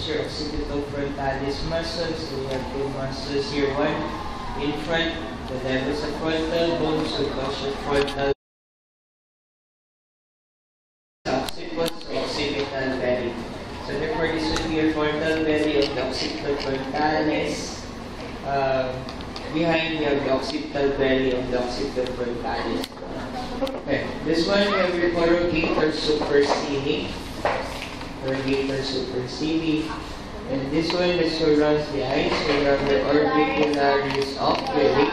is your occipitofrontalis muscle. So you have two muscles here. One in front, the is a frontal bone, so it was your frontal occiput, occipital belly. So therefore, this would be your frontal belly of the occipitofrontalis. Um, behind the occipital belly of the occipitofrontalis. Okay, this one we have your corrugator supercilii. Corrugator supercilii. And this one that surrounds the eyes, so you have the orbicularis oculi.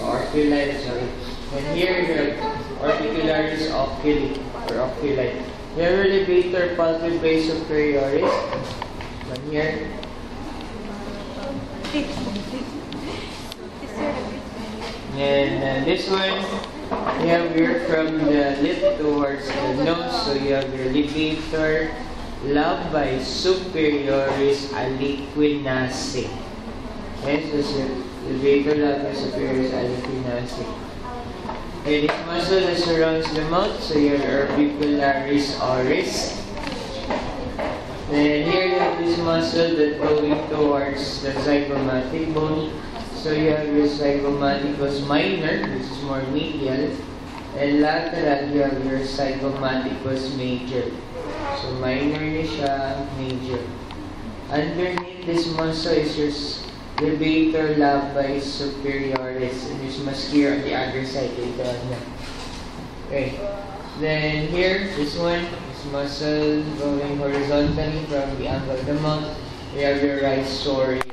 Oculi, sorry. And here you have orbicularis oculi, or oculi. You have your levator palpebrae superioris. One here. And uh, this one, you have here from the lip towards the nose, so you have your levator labii superioris alaeque nasi. Okay, so your levator labii superioris alaeque nasi. Okay, this muscle that surrounds the mouth, so you have orbicularis oris. Then here you have this muscle that going towards the zygomatic bone. So you have your zygomaticus minor, which is more medial, and lateral you have your zygomaticus major. So minor ni siya, major. Underneath this muscle is your levator labii superioris, and there's muscular on the other side on. Okay. Then here, this one, this muscle going horizontally from the angle of the mouth. We have your right risorius.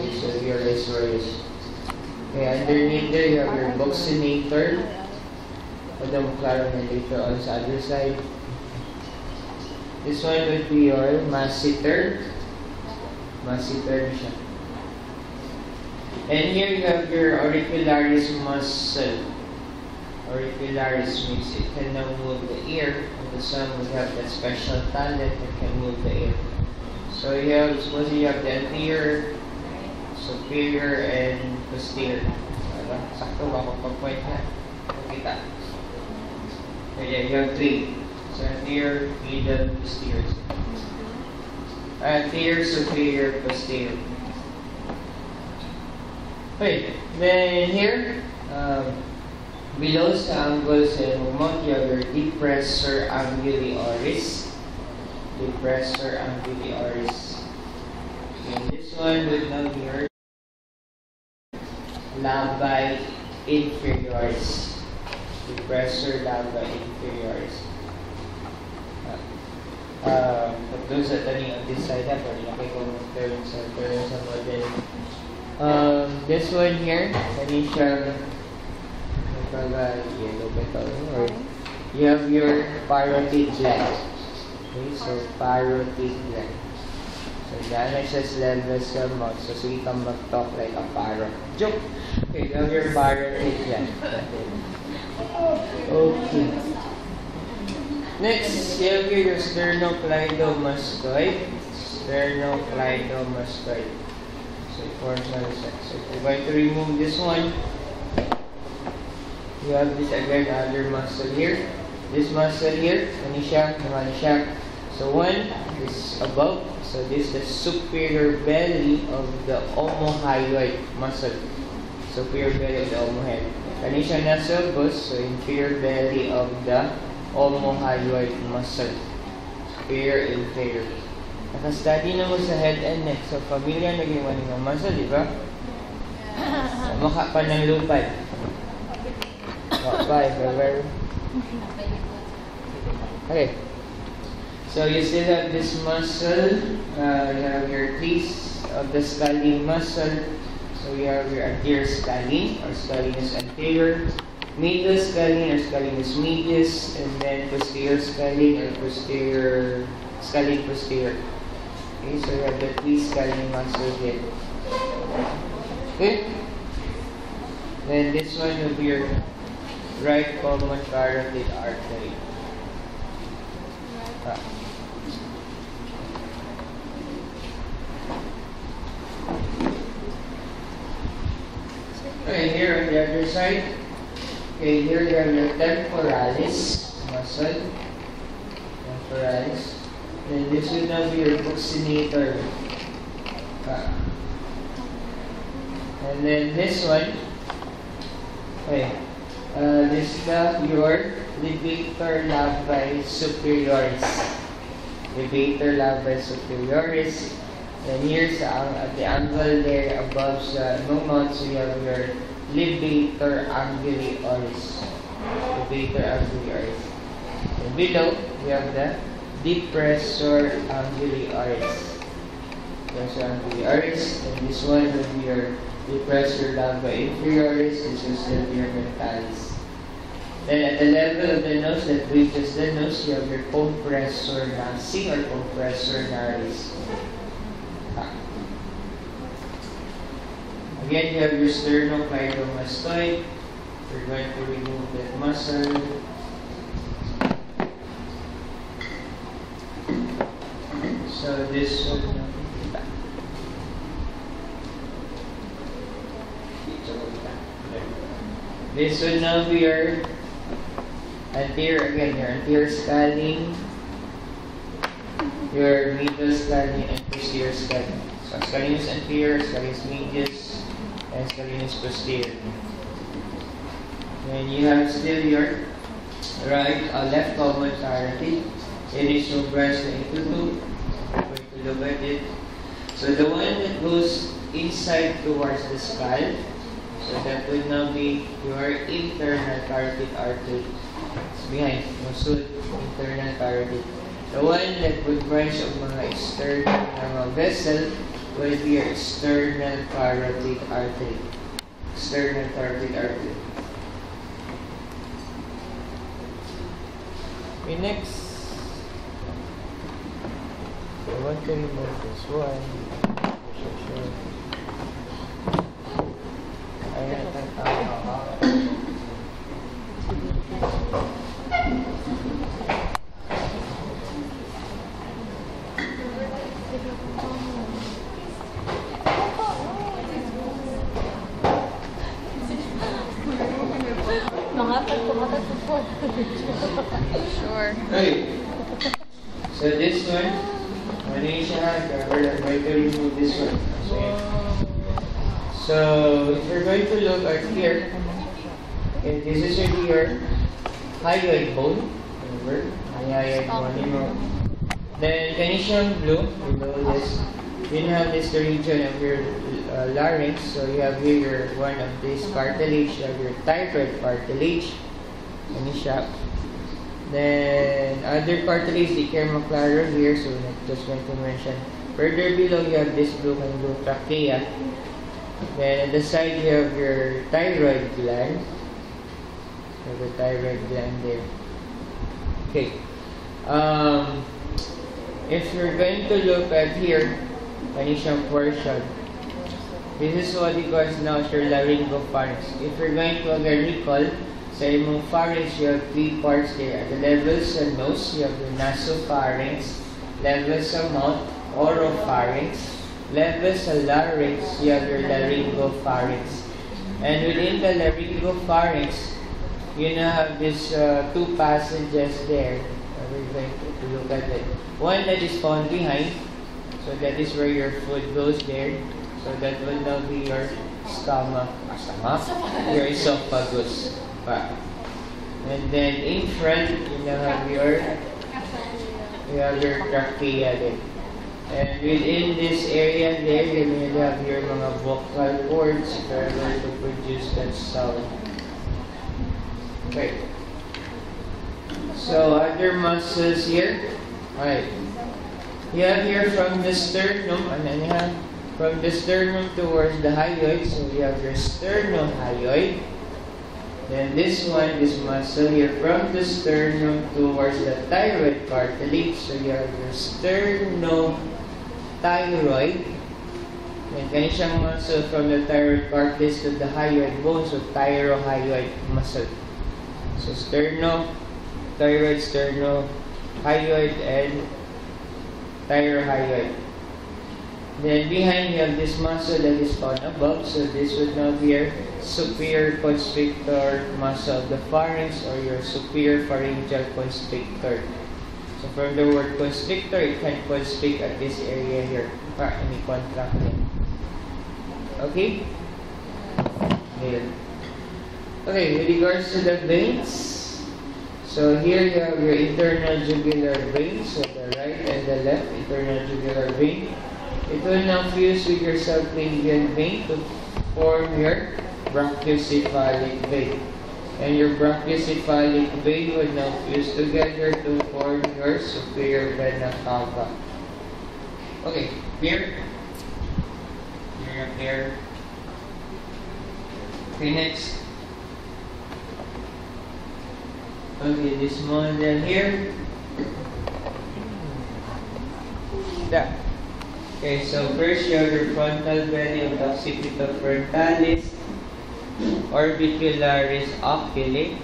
So this is your risorius. Okay, underneath there, you have your buccinator. Pwede mo klaro na later on sa other side. This one would be your masseter. Masseter siya. And here you have your auricularis muscle. Auricularis means it can now move the ear, and the sun would have that special talent that can move the ear. So you have, suppose you have the anterior, superior, and posterior. Diba? Sakto ba pag-point na? Kita. So yeah, you have three. So anterior, middle, posterior. Anterior, superior, posterior. Okay, then here, um, below sa angles and movement, you have your depressor anguli oris. Depressor anguli oris. And this one would now be your labii inferioris. Depressor labii inferioris. Uh, pag doon sa taning on this side, ha, pwede na kayo kung turn sa turn sa model. Um, this one here, siya pag yellow ba ito? Or you have your parotid gland. Okay, so parotid gland. So siya sa level sa mouth. So kang mag-talk like a parrot. Joke! Okay, have your gland. Okay. Next, you have here your sternocleidomastoid. Sternocleidomastoid. So it forms. So if we're going to remove this one, you have this again other muscle here. This muscle here? Ano siya? So one is above. So this is the superior belly of the omohyoid muscle. Superior belly of the omohyoid. Ano siya nasa bus? So inferior belly of the omohyoid muscle. Superior, inferior. Nakastudy na mo sa head and neck. So familiar na ginawa ng muscle, di ba? Sa mukha pa ng lupad. Bye, bye, Okay. So you still have this muscle. Uh, you have your piece of the scalene muscle. So you have your anterior scalene or scalenus anterior, medial scalene or scalenus medius, and then posterior scalene or posterior scalene posterior. Okay, so you have the three scalene muscles here. Okay. Then this one will be your right common carotid artery. Ah. Okay, here on the other side. Okay, here you have your temporalis muscle. Temporalis. Then this would now be your buccinator. Ah. And then this one, okay, uh, this is the, your levator labii superioris. Levator labii superioris. Then here's ang, at the angle there above sa mouth, so you have your levator anguli oris. Levator anguli oris. And below, we have the depressor anguli oris. Depressor anguli oris. And this one will be your depressor labii inferioris. This is your mentalis. Then at the level of the nose that reaches the nose, you have your compressor nasi or compressor naris. Again, you have your sternocleidomastoid. We're going to remove that muscle. So this will This will now be your anterior again, your anterior scalene, your medial scalene, and posterior scalene. So scalenus anterior, scalenus medius, posterior. Then you have still your right, uh, left common carotid. It is so branched into two. Going to look at it. So the one that goes inside towards the skull, so that would now be your internal carotid artery. It's behind, muscle, internal carotid. The one that would branch of mga external na vessel will be external carotid artery. External carotid artery. Okay, next. I want to remove this one. Sure, sure. Ayan, tan- ah, ah, ah. Mga pagkumatat po. Sure. Okay. So this one, siya, we're going to remove this one. Okay. So, if you're going to look at here, this is your your hyoid bone. Remember? Hyoid bone. You know. Then, canisium blue, below this, you have this region of your uh, larynx. So, you have here your one of this cartilage, you have your thyroid cartilage. Ano siya? Then, other cartilage, the Kermaclaro here, so I'm just going to mention. Further below, you have this blue and blue trachea. Then, at the side, you have your thyroid gland. You have the thyroid gland there. Okay. Um, if you're going to look at here, kanishang portion, this is what it calls now your laryngopharynx. If you're going to again recall, sa imong pharynx, you have three parts there. The level sa nose, you have your nasopharynx. Level sa mouth, oropharynx. Level sa larynx, you have your laryngopharynx. And within the laryngopharynx, you now have this uh, two passages there. Uh, We're going to look at it. One that is found behind, so that is where your food goes there. So that will now be your stomach, stomach, your esophagus. And then in front, you now have your, you have your trachea there. And within this area there, you will have your mga vocal cords that are going to produce that sound. Okay. So other muscles here. Alright. You have here from the sternum, and then you have from the sternum towards the hyoid. So you have your sternohyoid. Then this one, is muscle here from the sternum towards the thyroid cartilage. So you have your sternothyroid. Then ganyan siyang muscle from the thyroid cartilage to the hyoid bone. So thyrohyoid muscle. So sterno, thyroid, sterno, hyoid, and thyrohyoid. Then behind you have this muscle that is found above. So this would now be your superior constrictor muscle of the pharynx or your superior pharyngeal constrictor. So from the word constrictor, it can constrict at this area here. Ah, pa, ini contract yan. Okay? Ayan. Okay, with regards to the veins, so here you have your internal jugular vein, so the right and the left internal jugular vein. It will now fuse with your subclavian vein to form your brachiocephalic vein. And your brachiocephalic vein will now fuse together to form your superior vena cava. Okay, here. Here, here. Okay, next. Okay, this model here. That. Okay, so first you have your frontal belly of the occipito frontalis, orbicularis oculi,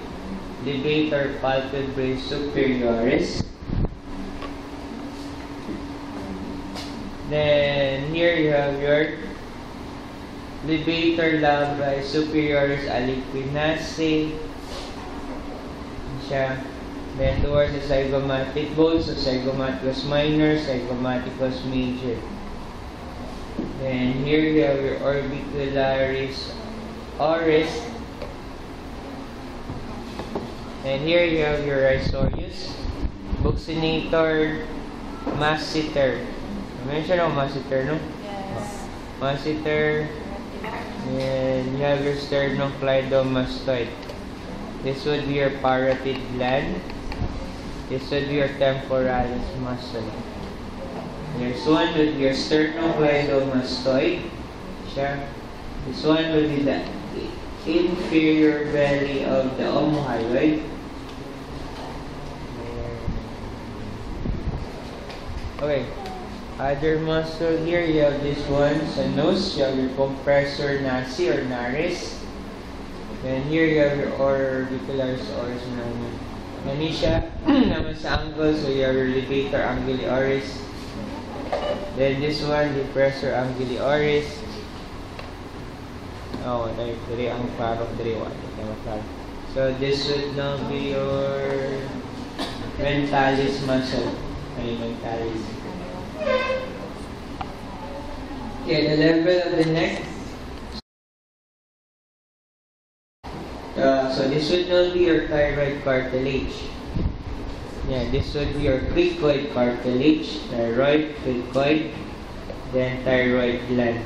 levator palpebrae superioris. Then here you have your levator labrae superioris alaeque nasi. Siya. Then towards the zygomatic bone, so zygomaticus minor, zygomaticus major. Then here you have your orbicularis oris. And here you have your risorius, buccinator, masseter. Mention ako masseter, no? Yes. Masseter. And you have your sternocleidomastoid. This would be your parotid gland. This would be your temporalis muscle. There's one your sternocleidomastoid. Siya. This one would be the inferior belly of the omohyoid. Okay. Other muscle here, you have this one sa nose. You have your compressor nasi or nares. Then here you have your orbicularis oris naman. Manisha naman sa angle, so you have your levator anguli oris. Then this one, depressor anguli oris. Oh, dahil diri ang parok diri wa. So this would now be your mentalis muscle. Ay, mentalis. Okay, the level of the neck. Uh, so this would not be your thyroid cartilage. Yeah, this would be your cricoid cartilage, thyroid, cricoid, then thyroid gland.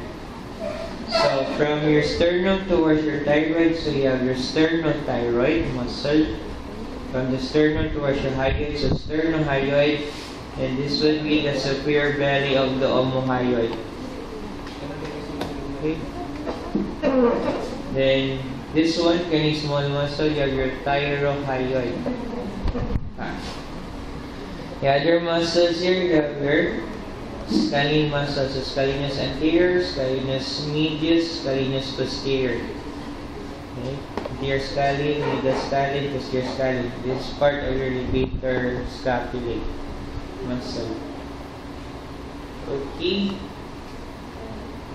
So from your sternum towards your thyroid, so you have your sternum sternothyroid muscle. From the sternum towards your hyoid, so sternohyoid, and this would be the superior belly of the omohyoid. Okay. Then this one, can small muscle, you have your thyrohyoid. Ah. The other muscles here, you have your scalene muscles, so scalenus anterior, scalenus medius, scalenus posterior. Okay. Anterior scalene, medial scalene, posterior scalene. This is part of your levator scapulae muscle. Okay.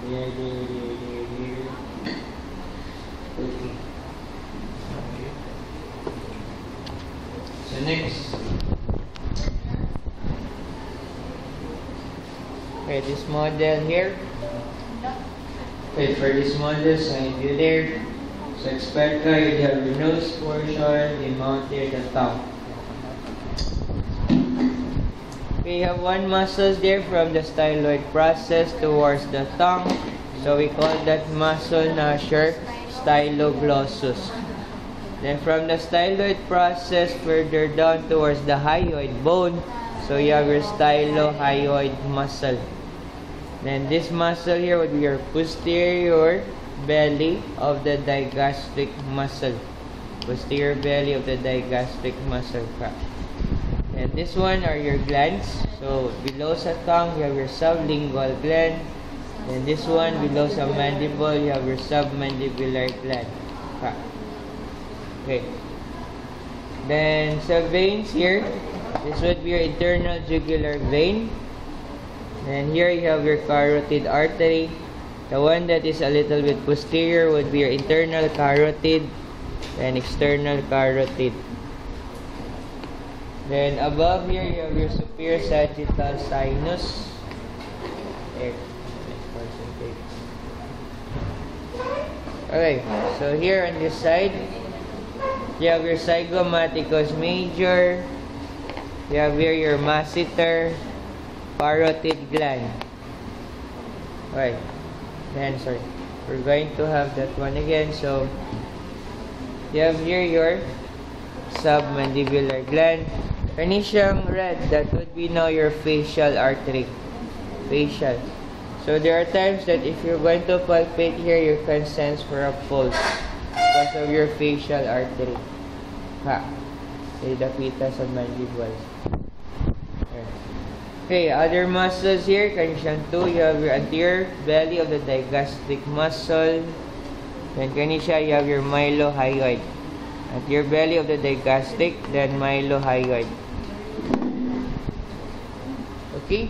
There, there, there, there, there. Okay. So next. Okay, this model here. Okay, for this model, side view there. So expect ka, you have your nose portion, the mouth here, the tongue. We have one muscle there from the styloid process towards the tongue. So we call that muscle nasher styloglossus. Then from the styloid process further down towards the hyoid bone, so you have your stylohyoid muscle. Then this muscle here would be your posterior belly of the digastric muscle. Posterior belly of the digastric muscle. And this one are your glands. So below sa tongue, you have your sublingual gland. And this one below sa mandible, you have your submandibular gland. Okay. Then sa veins here, this would be your internal jugular vein. And here you have your carotid artery. The one that is a little bit posterior would be your internal carotid and external carotid. Then above here, you have your superior sagittal sinus. Okay, so here on this side, you have your zygomaticus major. You have here your masseter, parotid gland. Okay, then sorry. We're going to have that one again. So, you have here your submandibular gland. Kanishang red, that would be now your facial artery. Facial. So there are times that if you're going to palpate here, you can sense for a pulse because of your facial artery. Ha. Say dapita sa mandible. Okay, other muscles here, kanishang two, you have your anterior belly of the digastric muscle. Then kanisha, you have your mylohyoid. Your belly of the digastric, then mylohyoid. Okay?